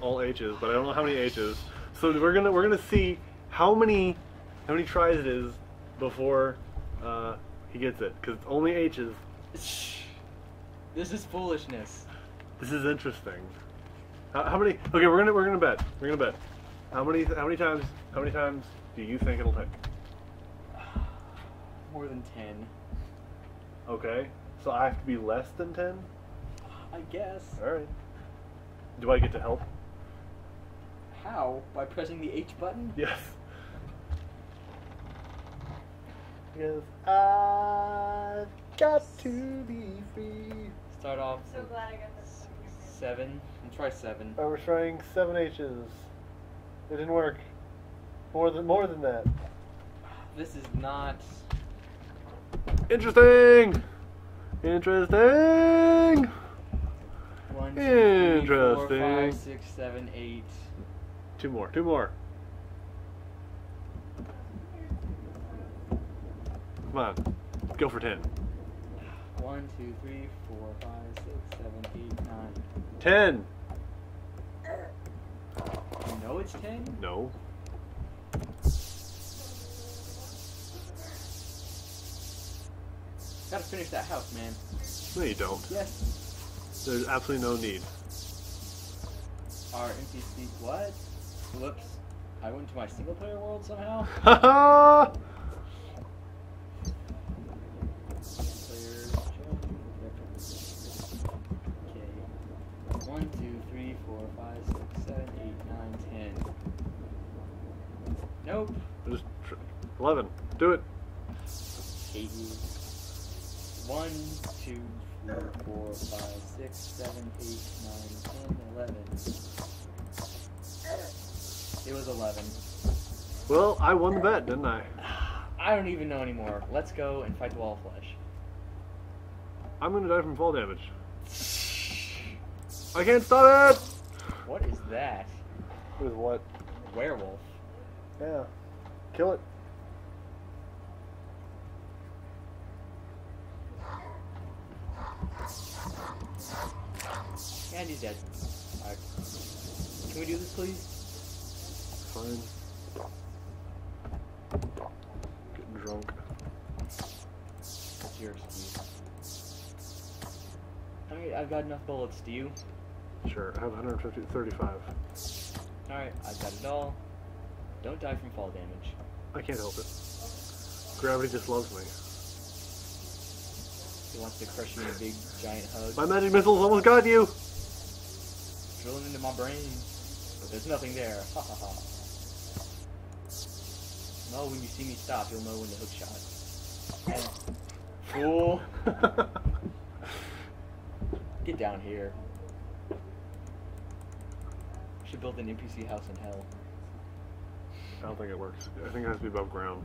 all H's, but I don't know how many H's. So we're gonna we're gonna see how many how many tries it is before uh, he gets it, because only H's. Shh. This is foolishness. This is interesting. How, how many? Okay, we're gonna we're gonna bet. We're gonna bet. How many how many times how many times do you think it'll take? More than 10. Okay, so I have to be less than ten. I guess. All right. Do I get to help? How? By pressing the H button? Yes. Because I've got to be free. Start off So glad I got this. seven. And try seven. I was trying seven H's. It didn't work. More than more than that. This is not. Interesting. Interesting. One, two, three, four, Interesting. five, six, seven, eight. Two more. Two more. Come on. Go for ten. One, two, three, four, five, six, seven, eight, nine. Ten. You know it's ten? No. Gotta finish that house, man. No, you don't. Yes. There's absolutely no need. Our NPC. What? Whoops. I went to my single player world somehow. Haha. Players. Okay. One, two, three, four, five, six, seven, eight, nine, ten. Nope. Just tr- eleven. Do it. You. One, two, four, five, six, seven, eight, nine, ten, eleven. It was eleven. Well, I won the bet, didn't I? I don't even know anymore. Let's go and fight the wall of flesh. I'm gonna die from fall damage. I can't stop it. What is that? With what? Werewolf. Yeah. Kill it. And he's dead. Alright. Can we do this, please? Fine. Getting drunk. What's your excuse? I mean, I've got enough bullets. Do you? Sure. I have 150, 35. Alright, I've got it all. Don't die from fall damage. I can't help it. Gravity just loves me. He wants to crush you in a big, giant hug. My magic missiles almost got you. Drilling into my brain. But there's nothing there. Ha ha ha. No, when you see me stop, you'll know when to hook shot. Fool! Get down here. We should build an NPC house in hell. I don't think it works. I think it has to be above ground.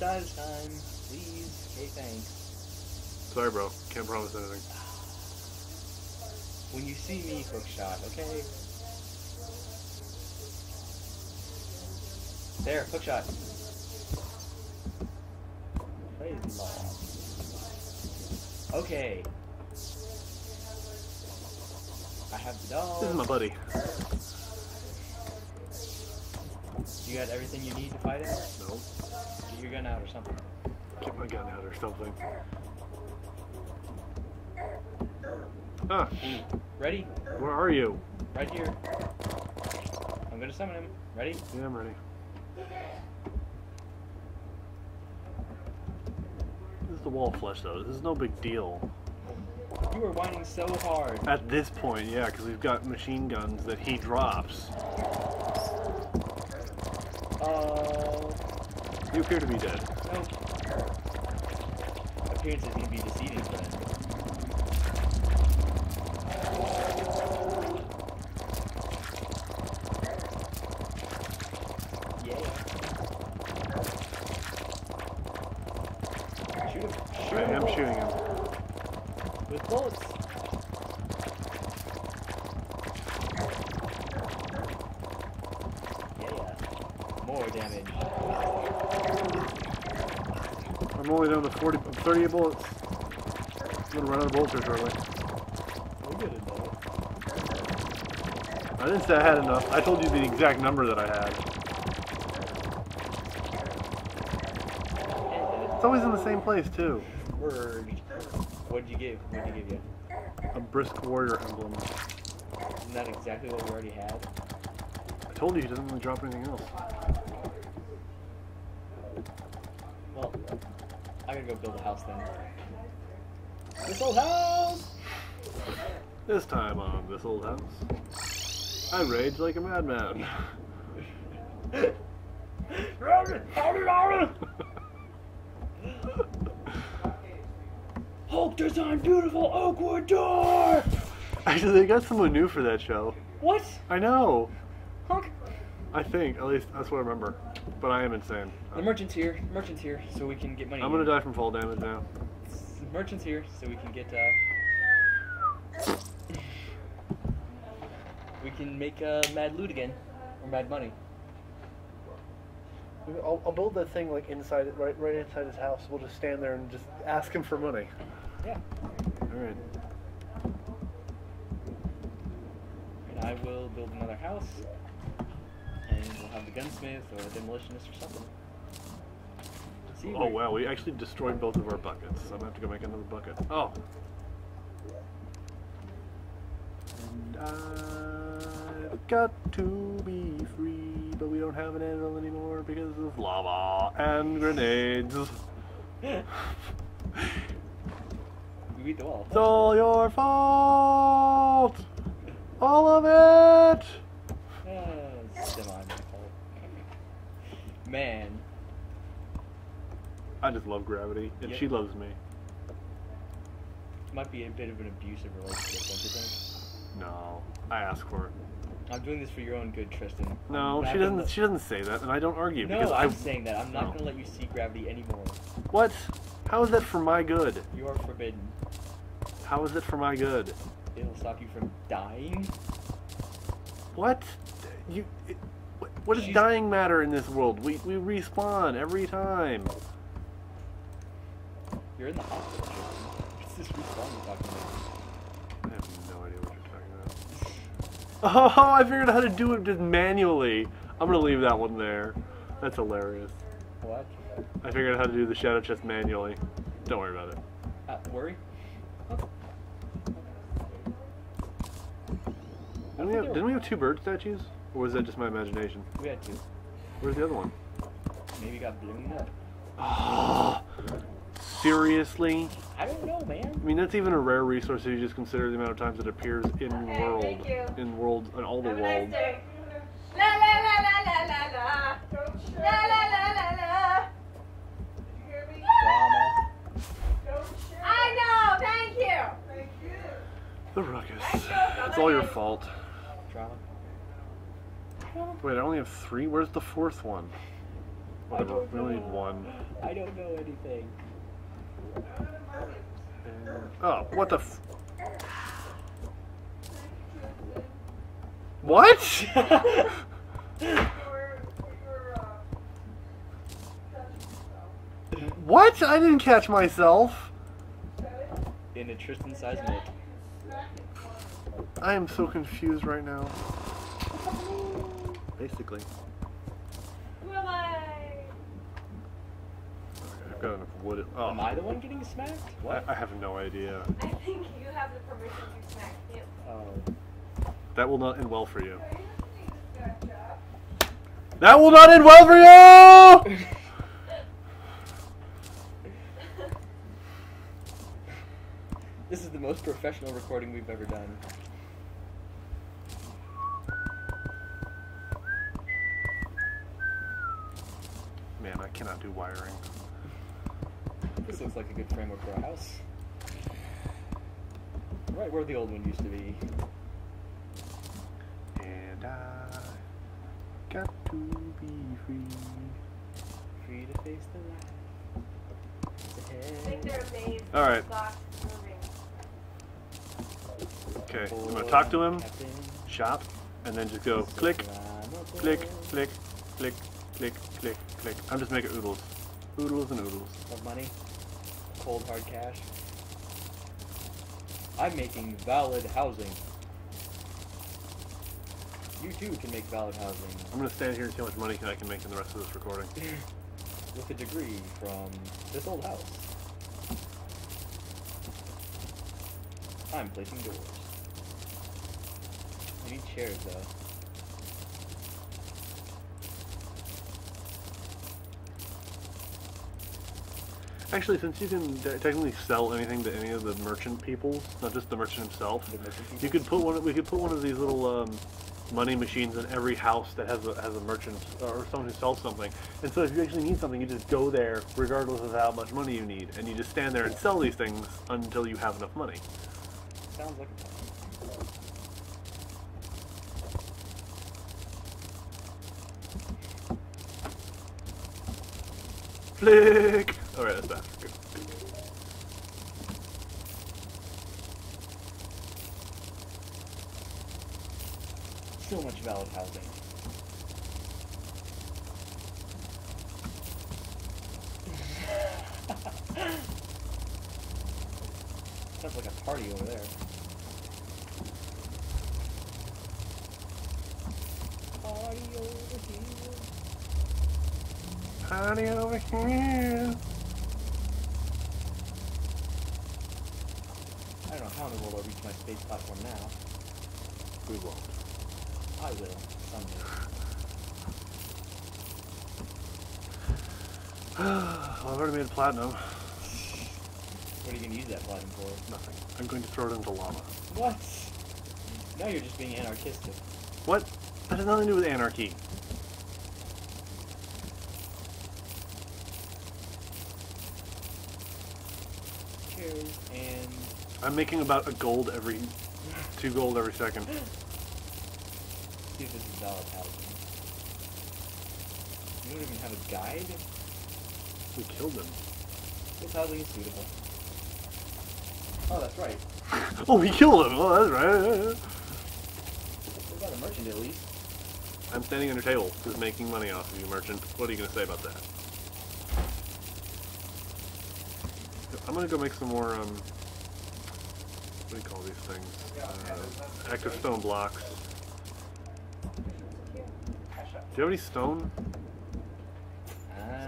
This time, please. Hey, thanks. Sorry, bro. Can't promise anything. When you see me, hook shot, okay? There, hook shot. Praise the Lord. Okay. I have the dog. This is my buddy. You got everything you need to fight it? No. Get your gun out or something. Get my gun out or something. Ah, Ready? where are you? Right here. I'm gonna summon him. Ready? Yeah, I'm ready. This is the wall of flesh, though. This is no big deal. You are whining so hard. At this point, yeah, because we've got machine guns that he drops. Oh. You appear to be dead. Nope. Appearances need to be deceiving then. Yeah. Shoot him. Shoot I him. am shooting him. With bullets. Yeah. More damage. I'm only down to 40, 38 bullets. I'm gonna run out of bullets here shortly. We're good at that. I didn't say I had enough. I told you the exact number that I had. It's always in the same place too. Word. What'd you give? What'd you give you? A brisk warrior emblem. Isn't that exactly what we already had? I told you he doesn't really drop anything else. Well, I gotta go build a house then. This old house! This time on this old house, I rage like a madman. Hulk design beautiful Oakwood door! Actually, they got someone new for that show. What? I know. Hulk? I think, at least that's what I remember. But I am insane. The merchant's here. The merchant's here, so we can get money. I'm gonna die from fall damage now. The merchant's here, so we can get, uh... we can make, uh, mad loot again. Or mad money. I'll, I'll build that thing like inside, right, right inside his house. We'll just stand there and just ask him for money. Yeah. All right. And I will build another house. And we'll have the gunsmith or the demolitionist or something. See, Oh wow, we actually destroyed both of our buckets. So I'm gonna have to go make another bucket. Oh. And I've got to be free, but we don't have an anvil anymore because of lava and grenades. We beat the wall. It's all your fault! All of it! Uh, semi my fault. Man, I just love gravity, and Yeah. she loves me. might be a bit of an abusive relationship, don't you think? No, I ask for it. I'm doing this for your own good, Tristan. No, she doesn't. She doesn't say that, and I don't argue No, because I'm I. saying that. I'm not No. gonna let you see gravity anymore. What? How is that for my good? You are forbidden. How is it for my good? It'll stop you from dying. What? You? It, what- does dying matter in this world? We we respawn every time. You're in the hospital. What's this respawn you're talking about? I have no idea what you're talking about. Oh, I figured out how to do it just manually. I'm gonna leave that one there. That's hilarious. What? I figured out how to do the shadow chest manually. Don't worry about it. Uh, worry? Didn't we, have, didn't we have two bird statues? Or was that just my imagination? We had two. Where's the other one? Maybe got blown up. Ah, seriously? I don't know, man. I mean, that's even a rare resource if you just consider the amount of times it appears in Okay, world, thank you. in world, in all the Have a nice world. day. La la la la la la la. La la la la la. Drama. I know. Thank you. The ruckus. It's all your fault. Drama. Wait, I only have three. Where's the fourth one? Whatever. We only need one. I don't know anything. Oh, what the? F- what? what? I didn't catch myself. In a Tristan seismic. I am so confused right now. Basically. Who am I? I've got enough wood. Oh, Am I the one getting smacked? I, I have no idea. I think you have the permission to smack him. Oh. That will not end well for you. That will not end well for you! This is the most professional recording we've ever done. Man, I cannot do wiring. This looks like a good framework for a house. Right where the old one used to be. And I got to be free. Free to face the light. I think they're amazed. All right. Okay, I'm gonna talk to him, shop, and then just go click, click, click, click, click, click, click. I'm just making oodles. Oodles and oodles. of money, cold hard cash. I'm making valid housing. You too can make valid housing I'm gonna stand here and see how much money I can make in the rest of this recording. with a degree from this old house. I'm placing doors. We need chairs though. Actually, since you can technically sell anything to any of the merchant peoples, not just the merchant himself, The merchant you could put one. We could put one of these little um, money machines in every house that has a has a merchant or someone who sells something. And so, if you actually need something, you just go there, regardless of how much money you need, and you just stand there and sell these things until you have enough money. Sounds like. Flick. All right, that's that. Good. So much valid housing. Sounds like a party over there. Party over here. Party over here. I don't know how in the world I'll reach my space platform now. We won't. I will, someday. I've already made platinum. What are you gonna use that platinum for? Nothing. I'm going to throw it into lava. What? Now you're just being anarchistic. What? That has nothing to do with anarchy. Cheers and I'm making about a gold every two gold every second. see if this is valid housing. You don't even have a guide? We killed him. This housing is suitable. Oh, that's right. Oh, we killed him. Oh, that's right. We got a merchant at least. I'm standing on under table, just making money off of you, merchant. What are you gonna say about that? I'm gonna go make some more. Um, what do you call these things? Uh, active stone blocks. Do you have any stone?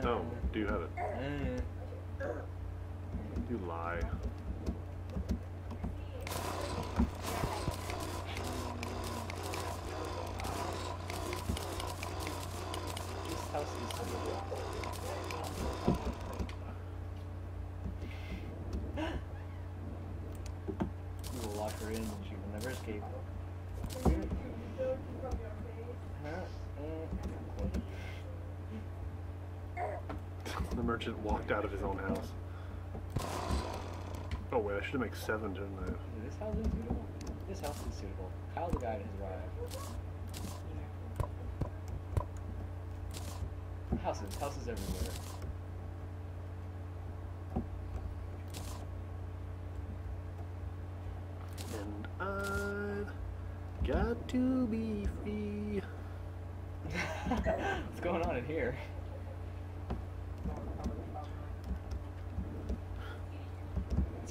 Stone. Do you have it? Ah. You lie. This house is suitable. We will lock her in and she will never escape. The merchant walked out of his own house. Oh wait, I should make seven, shouldn't I? This house is suitable? This house is suitable. Kyle the guide has arrived. Houses, houses everywhere. And I've got to be free. What's going on in here?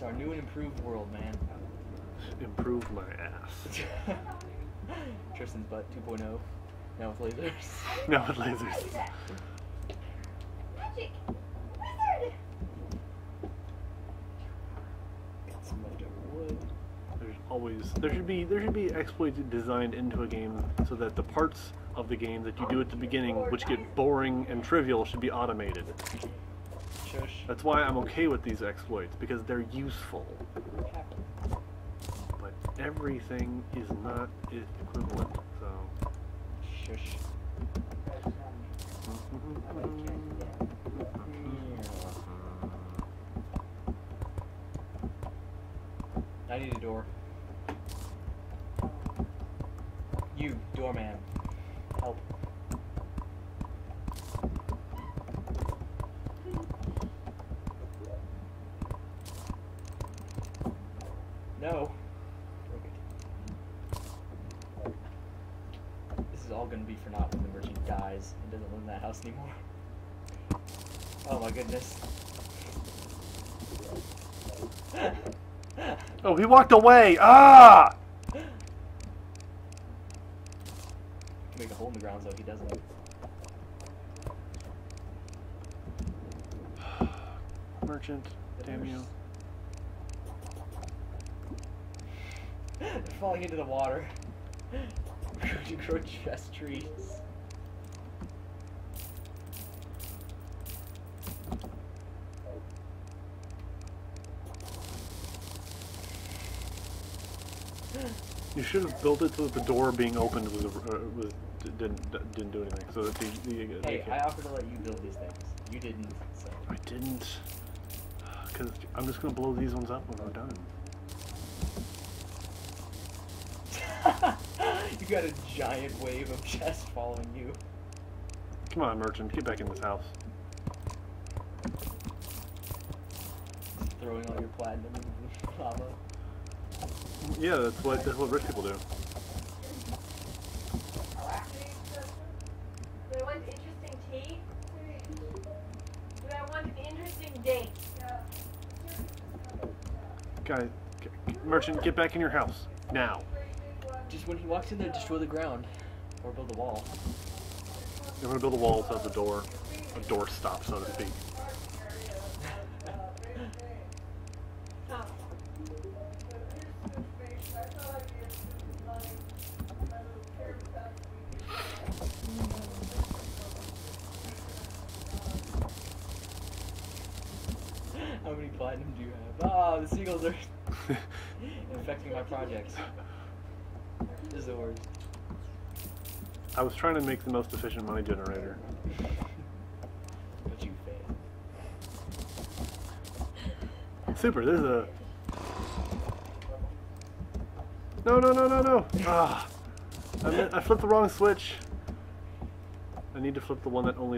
It's our new and improved world, man. Improve my ass. Tristan's butt 2.0. Now with lasers. Now with lasers. Magic! Wizard! Got some leftover wood. There's always there should be there should be exploits designed into a game so that the parts of the game that you do at the beginning, which get boring and trivial, should be automated. Shush. That's why I'm okay with these exploits because they're useful. But everything is not equivalent. So. Shush. I need a door. You, doorman. Help. No. Broke it. This is all gonna be for naught when the merchant dies and doesn't live in that house anymore. Oh my goodness. Oh, he walked away. Ah! Make a hole in the ground so he doesn't. Merchant, damn you. They're falling into the water. you grow chest trees. You should have built it so that the door being opened was, uh, was didn't didn't do anything. So that the, the, Hey, I offered to let you build these things. You didn't, so. I didn't. Because I'm just gonna blow these ones up when we're done. you got a giant wave of chests following you. Come on, merchant, get back in this house. Throwing all your platinum into the lava. Yeah, that's what that's what rich people do. Do I want interesting tea? Do I want an interesting date? Guy, g- g- merchant, get back in your house now. Just when he walks in there, destroy the ground. Or build a wall. I'm gonna build a wall so the door, a door stop, so to speak. How many platinum do you have? Ah, the seagulls are infecting my projects. This is the worst. I was trying to make the most efficient money generator. But you failed. Super. There's a. No, no, no, no, no. Ah, I, meant, I flipped the wrong switch. I need to flip the one that only.